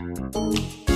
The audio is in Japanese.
うん。